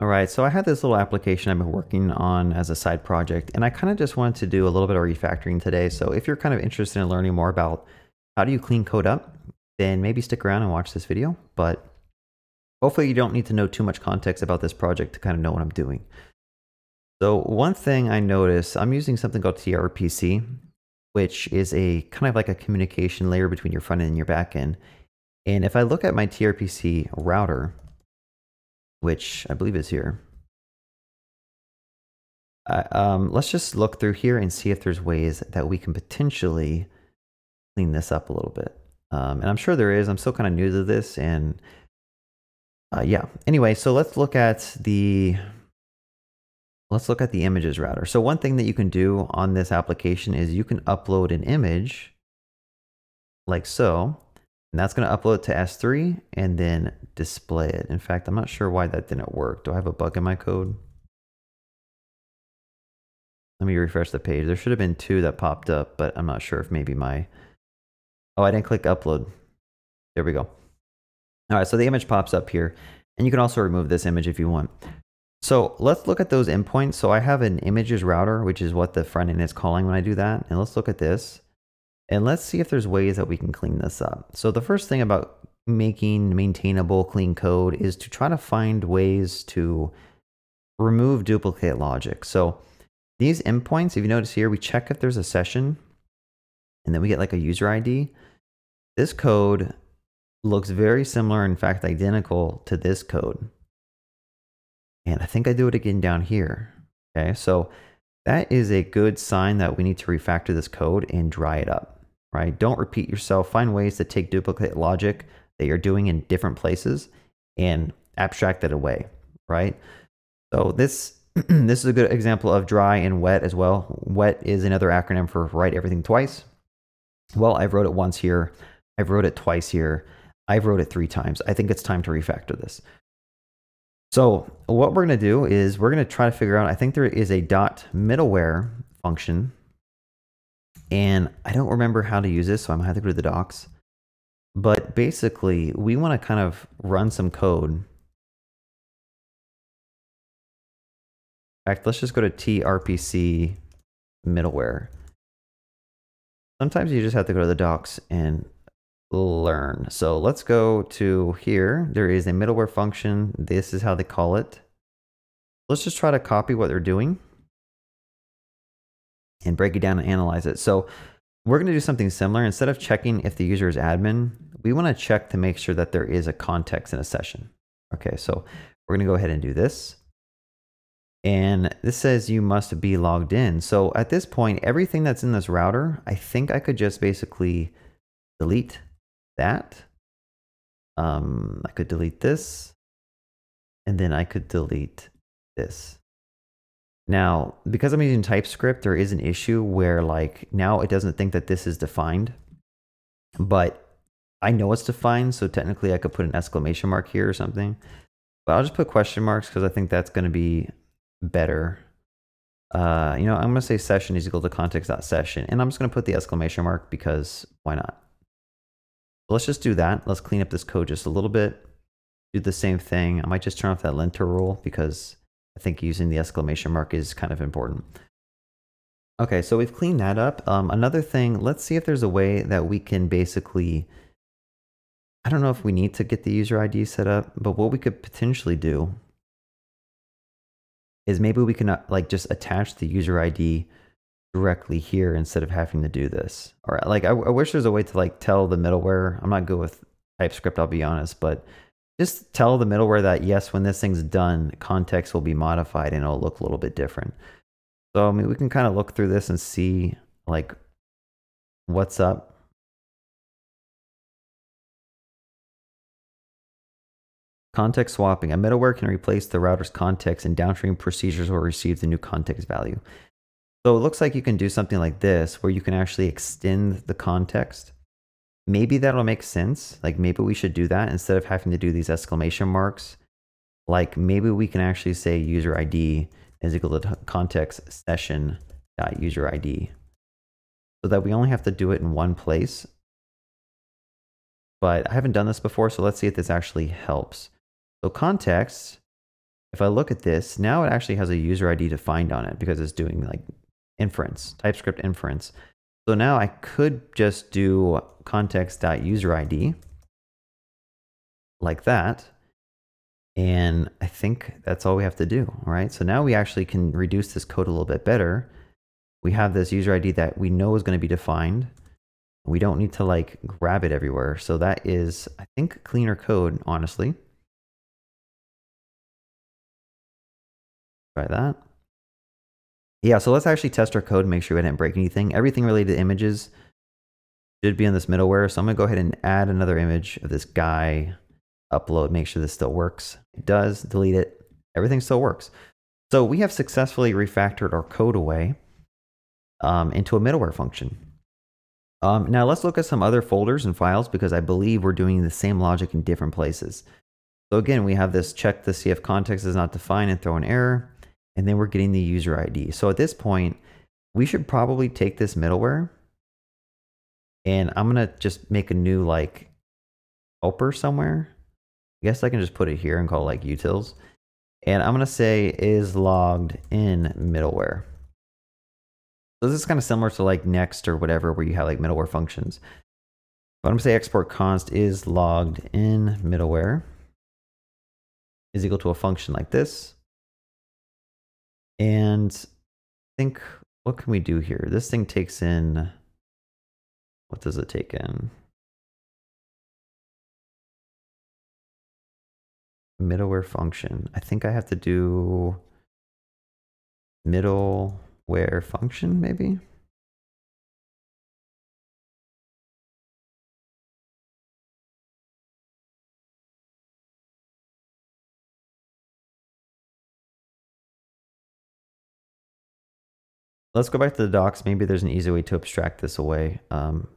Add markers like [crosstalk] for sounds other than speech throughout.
All right, so I had this little application I've been working on as a side project, and I kind of just wanted to do a little bit of refactoring today. So if you're kind of interested in learning more about how do you clean code up, then maybe stick around and watch this video. But hopefully you don't need to know too much context about this project to kind of know what I'm doing. So one thing I noticed, I'm using something called TRPC, which is a kind of like a communication layer between your front end and your back end. And if I look at my TRPC router, which I believe is here. Uh, um, let's just look through here and see if there's ways that we can potentially clean this up a little bit. Um, and I'm sure there is. I'm still kind of new to this. And uh, yeah, anyway, so let's look at the let's look at the images router. So one thing that you can do on this application is you can upload an image like so. And that's going to upload to S3 and then display it. In fact, I'm not sure why that didn't work. Do I have a bug in my code? Let me refresh the page. There should have been two that popped up, but I'm not sure if maybe my... Oh, I didn't click upload. There we go. All right, so the image pops up here. And you can also remove this image if you want. So let's look at those endpoints. So I have an images router, which is what the front end is calling when I do that. And let's look at this. And let's see if there's ways that we can clean this up. So the first thing about making maintainable clean code is to try to find ways to remove duplicate logic. So these endpoints, if you notice here, we check if there's a session and then we get like a user ID. This code looks very similar, in fact, identical to this code. And I think I do it again down here. Okay, so that is a good sign that we need to refactor this code and dry it up right? Don't repeat yourself. Find ways to take duplicate logic that you're doing in different places and abstract it away, right? So this [clears throat] this is a good example of dry and wet as well. Wet is another acronym for write everything twice. Well, I've wrote it once here. I've wrote it twice here. I've wrote it three times. I think it's time to refactor this. So what we're going to do is we're going to try to figure out, I think there is a dot middleware function and I don't remember how to use this, so I'm gonna have to go to the docs. But basically, we want to kind of run some code. In fact, let's just go to trpc middleware. Sometimes you just have to go to the docs and learn. So let's go to here. There is a middleware function. This is how they call it. Let's just try to copy what they're doing and break it down and analyze it. So we're going to do something similar. Instead of checking if the user is admin, we want to check to make sure that there is a context in a session. Okay, so we're going to go ahead and do this. And this says you must be logged in. So at this point, everything that's in this router, I think I could just basically delete that. Um, I could delete this. And then I could delete this. Now, because I'm using TypeScript, there is an issue where like now it doesn't think that this is defined, but I know it's defined. So technically I could put an exclamation mark here or something, but I'll just put question marks because I think that's going to be better. Uh, you know, I'm going to say session is equal to context.session and I'm just going to put the exclamation mark because why not? Let's just do that. Let's clean up this code just a little bit. Do the same thing. I might just turn off that linter rule because I think using the exclamation mark is kind of important. Okay, so we've cleaned that up. Um, another thing, let's see if there's a way that we can basically, I don't know if we need to get the user ID set up, but what we could potentially do is maybe we can uh, like just attach the user ID directly here instead of having to do this. Or like, I, I wish there's a way to like tell the middleware, I'm not good with TypeScript, I'll be honest, but just tell the middleware that yes, when this thing's done, context will be modified and it'll look a little bit different. So I mean, we can kind of look through this and see like what's up. Context swapping. A middleware can replace the router's context and downstream procedures will receive the new context value. So it looks like you can do something like this where you can actually extend the context maybe that'll make sense. Like maybe we should do that instead of having to do these exclamation marks. Like maybe we can actually say user ID is equal to context session dot user ID so that we only have to do it in one place. But I haven't done this before, so let's see if this actually helps. So context if I look at this, now it actually has a user ID defined on it because it's doing like inference, TypeScript inference. So now I could just do context.userid like that. And I think that's all we have to do, right? So now we actually can reduce this code a little bit better. We have this user ID that we know is going to be defined. We don't need to like grab it everywhere. So that is, I think, cleaner code, honestly. Try that. Yeah, so let's actually test our code and make sure we didn't break anything. Everything related to images should be in this middleware. So I'm gonna go ahead and add another image of this guy, upload, make sure this still works. It does, delete it, everything still works. So we have successfully refactored our code away um, into a middleware function. Um, now let's look at some other folders and files because I believe we're doing the same logic in different places. So again, we have this check see if context is not defined and throw an error and then we're getting the user ID. So at this point, we should probably take this middleware and I'm going to just make a new like helper somewhere. I guess I can just put it here and call it like utils. And I'm going to say is logged in middleware. So this is kind of similar to like next or whatever, where you have like middleware functions. But I'm going to say export const is logged in middleware is equal to a function like this. And I think, what can we do here? This thing takes in, what does it take in? Middleware function. I think I have to do middleware function, maybe? Let's go back to the docs. Maybe there's an easy way to abstract this away. Um,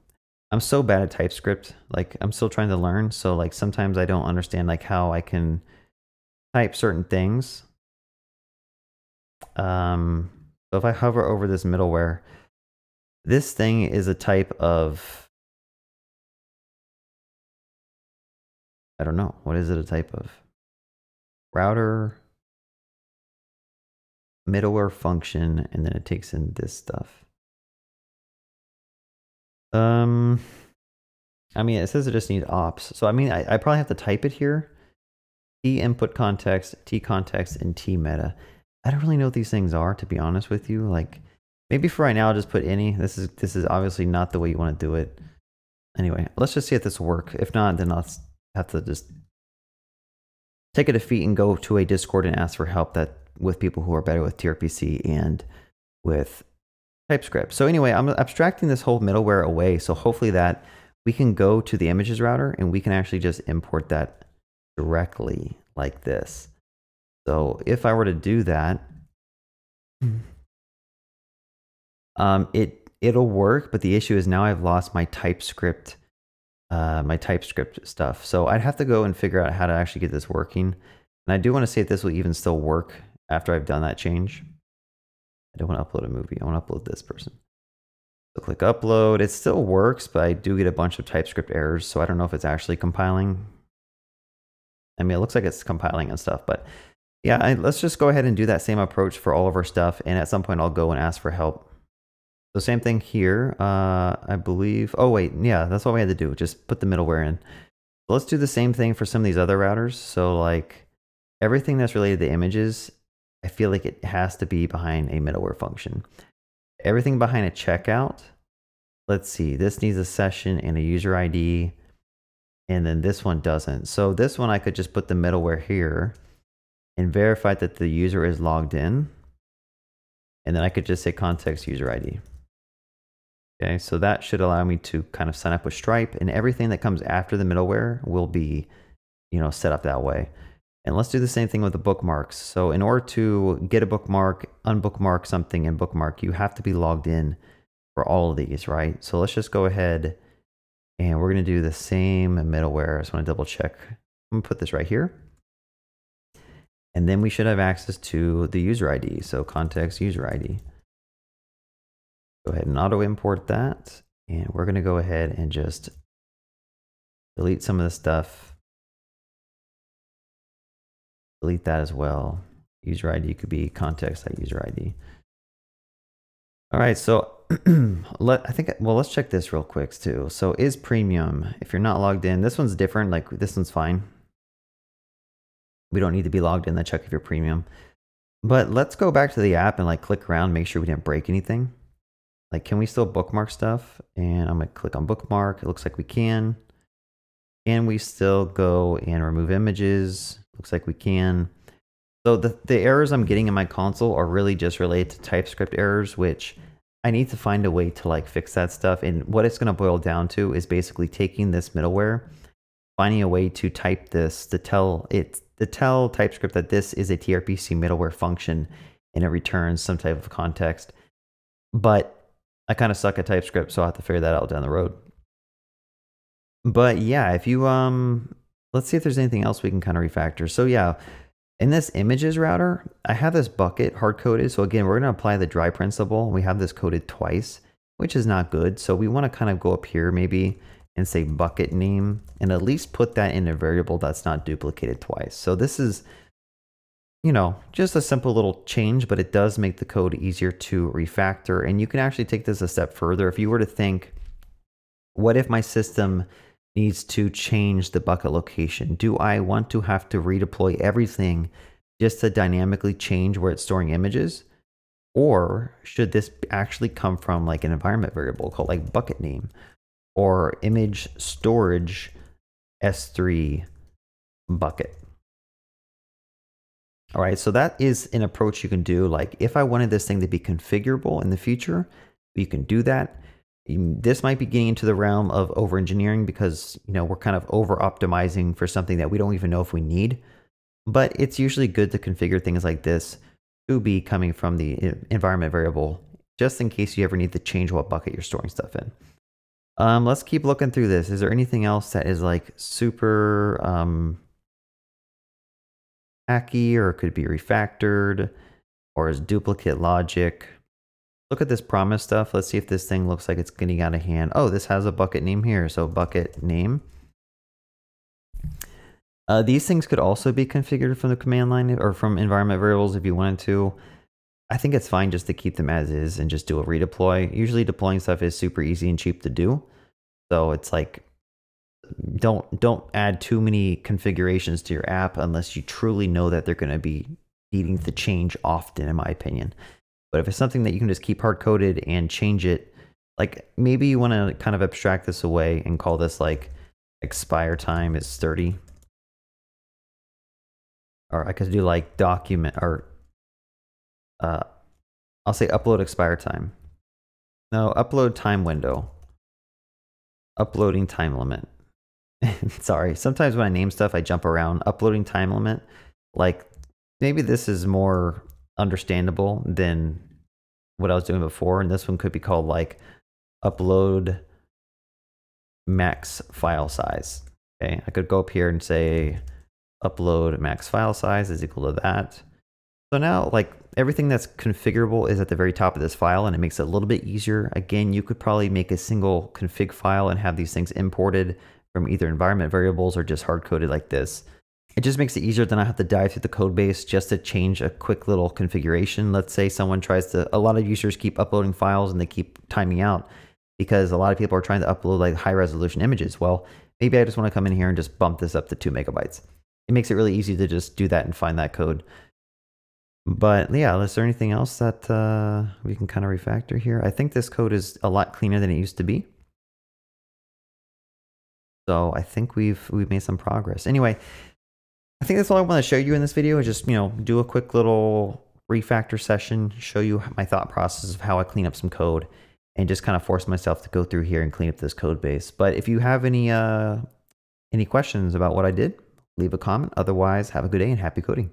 I'm so bad at TypeScript. Like I'm still trying to learn. So like sometimes I don't understand like how I can type certain things. Um, so if I hover over this middleware, this thing is a type of, I don't know. What is it a type of? Router, middleware function, and then it takes in this stuff. Um, I mean, it says it just needs ops. So I mean, I, I probably have to type it here. T input context, T context, and T meta. I don't really know what these things are, to be honest with you. Like, maybe for right now, I'll just put any. This is this is obviously not the way you want to do it. Anyway, let's just see if this will work. If not, then I'll have to just take a defeat and go to a Discord and ask for help that with people who are better with TRPC and with TypeScript. So anyway, I'm abstracting this whole middleware away. So hopefully that we can go to the images router and we can actually just import that directly like this. So if I were to do that, um, it it'll work, but the issue is now I've lost my TypeScript, uh, my TypeScript stuff. So I'd have to go and figure out how to actually get this working. And I do want to see if this will even still work after I've done that change. I don't want to upload a movie. I want to upload this person. So click upload. It still works, but I do get a bunch of TypeScript errors. So I don't know if it's actually compiling. I mean, it looks like it's compiling and stuff, but yeah, I, let's just go ahead and do that same approach for all of our stuff. And at some point I'll go and ask for help. So same thing here. Uh, I believe, oh wait, yeah, that's what we had to do. Just put the middleware in. let's do the same thing for some of these other routers. So like everything that's related to images, I feel like it has to be behind a middleware function. Everything behind a checkout, let's see, this needs a session and a user ID, and then this one doesn't. So this one I could just put the middleware here and verify that the user is logged in. And then I could just say context user ID. Okay, so that should allow me to kind of sign up with Stripe and everything that comes after the middleware will be, you know, set up that way. And let's do the same thing with the bookmarks. So in order to get a bookmark, unbookmark something and bookmark, you have to be logged in for all of these, right? So let's just go ahead and we're going to do the same middleware. I just want to double check. I'm to put this right here. And then we should have access to the user ID. So context user ID. Go ahead and auto import that. And we're going to go ahead and just delete some of the stuff delete that as well. User ID could be context at user ID. All right, so [clears throat] let I think well let's check this real quick too. So is premium if you're not logged in, this one's different. Like this one's fine. We don't need to be logged in to check if you're premium. But let's go back to the app and like click around, make sure we didn't break anything. Like, can we still bookmark stuff? And I'm gonna click on bookmark. It looks like we can. Can we still go and remove images? Looks like we can. So the, the errors I'm getting in my console are really just related to TypeScript errors, which I need to find a way to like fix that stuff. And what it's gonna boil down to is basically taking this middleware, finding a way to type this to tell it to tell TypeScript that this is a TRPC middleware function and it returns some type of context. But I kind of suck at TypeScript, so I'll have to figure that out down the road. But yeah, if you um let's see if there's anything else we can kind of refactor. So yeah, in this images router, I have this bucket hard coded. So again, we're going to apply the dry principle. We have this coded twice, which is not good. So we want to kind of go up here maybe and say bucket name and at least put that in a variable that's not duplicated twice. So this is, you know, just a simple little change, but it does make the code easier to refactor. And you can actually take this a step further. If you were to think, what if my system needs to change the bucket location? Do I want to have to redeploy everything just to dynamically change where it's storing images? Or should this actually come from like an environment variable called like bucket name? or image storage S3 bucket. All right, so that is an approach you can do. Like if I wanted this thing to be configurable in the future, you can do that. This might be getting into the realm of over engineering because, you know, we're kind of over optimizing for something that we don't even know if we need. But it's usually good to configure things like this to be coming from the environment variable, just in case you ever need to change what bucket you're storing stuff in. Um, let's keep looking through this. Is there anything else that is like super um, hacky or could be refactored or is duplicate logic? Look at this promise stuff. Let's see if this thing looks like it's getting out of hand. Oh, this has a bucket name here. So bucket name. Uh, these things could also be configured from the command line or from environment variables if you wanted to. I think it's fine just to keep them as is and just do a redeploy. Usually deploying stuff is super easy and cheap to do. So it's like don't don't add too many configurations to your app unless you truly know that they're going to be needing to change often in my opinion. But if it's something that you can just keep hard coded and change it, like maybe you want to kind of abstract this away and call this like expire time is 30. Or I could do like document or uh, I'll say upload expire time. No, upload time window. Uploading time limit. [laughs] Sorry, sometimes when I name stuff, I jump around. Uploading time limit. Like, maybe this is more understandable than what I was doing before. And this one could be called like upload max file size. Okay, I could go up here and say upload max file size is equal to that. So now like everything that's configurable is at the very top of this file and it makes it a little bit easier. Again, you could probably make a single config file and have these things imported from either environment variables or just hard coded like this. It just makes it easier than I have to dive through the code base just to change a quick little configuration. Let's say someone tries to, a lot of users keep uploading files and they keep timing out because a lot of people are trying to upload like high resolution images. Well, maybe I just want to come in here and just bump this up to two megabytes. It makes it really easy to just do that and find that code. But yeah, is there anything else that uh, we can kind of refactor here? I think this code is a lot cleaner than it used to be. So I think we've we've made some progress. Anyway, I think that's all I want to show you in this video. Is just you know do a quick little refactor session, show you my thought process of how I clean up some code, and just kind of force myself to go through here and clean up this code base. But if you have any uh, any questions about what I did, leave a comment. Otherwise, have a good day and happy coding.